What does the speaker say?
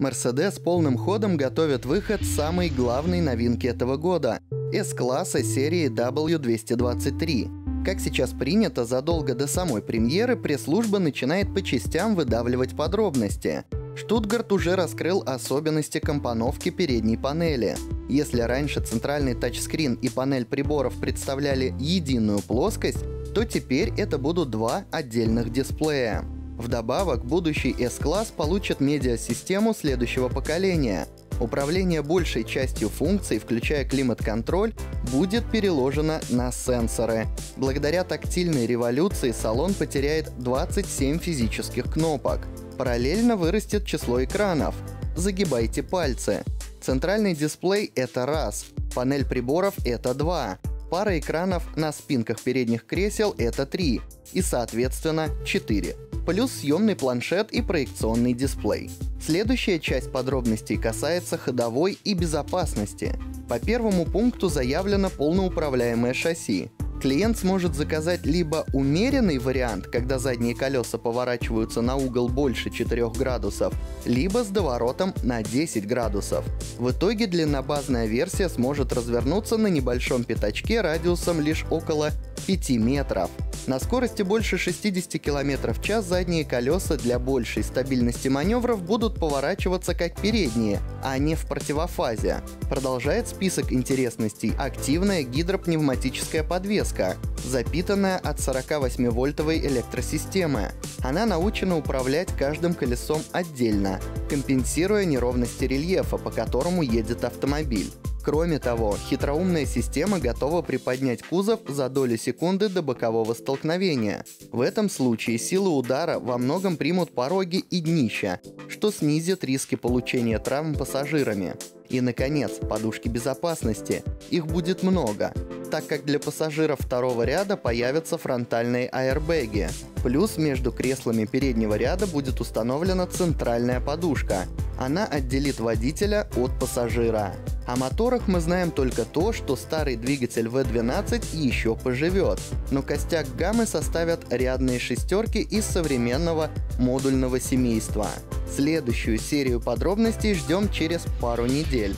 Mercedes полным ходом готовит выход самой главной новинки этого года – S-класса серии W223. Как сейчас принято, задолго до самой премьеры пресс-служба начинает по частям выдавливать подробности. Штутгарт уже раскрыл особенности компоновки передней панели. Если раньше центральный тачскрин и панель приборов представляли единую плоскость, то теперь это будут два отдельных дисплея. Вдобавок, будущий S-класс получит медиасистему следующего поколения. Управление большей частью функций, включая климат-контроль, будет переложено на сенсоры. Благодаря тактильной революции салон потеряет 27 физических кнопок. Параллельно вырастет число экранов. Загибайте пальцы. Центральный дисплей — это раз, панель приборов — это два, пара экранов на спинках передних кресел — это три, и, соответственно, 4 плюс съемный планшет и проекционный дисплей. Следующая часть подробностей касается ходовой и безопасности. По первому пункту заявлено полноуправляемое шасси. Клиент сможет заказать либо умеренный вариант, когда задние колеса поворачиваются на угол больше 4 градусов, либо с доворотом на 10 градусов. В итоге длиннобазная версия сможет развернуться на небольшом пятачке радиусом лишь около 5 метров. На скорости больше 60 км в час задние колеса для большей стабильности маневров будут поворачиваться как передние, а не в противофазе. Продолжает список интересностей активная гидропневматическая подвеска, запитанная от 48-вольтовой электросистемы. Она научена управлять каждым колесом отдельно, компенсируя неровности рельефа, по которому едет автомобиль. Кроме того, хитроумная система готова приподнять кузов за долю секунды до бокового столкновения. В этом случае силы удара во многом примут пороги и днища, что снизит риски получения травм пассажирами. И, наконец, подушки безопасности. Их будет много, так как для пассажиров второго ряда появятся фронтальные аэрбэги. Плюс между креслами переднего ряда будет установлена центральная подушка. Она отделит водителя от пассажира. О моторах мы знаем только то, что старый двигатель V12 еще поживет, но костяк гаммы составят рядные шестерки из современного модульного семейства. Следующую серию подробностей ждем через пару недель.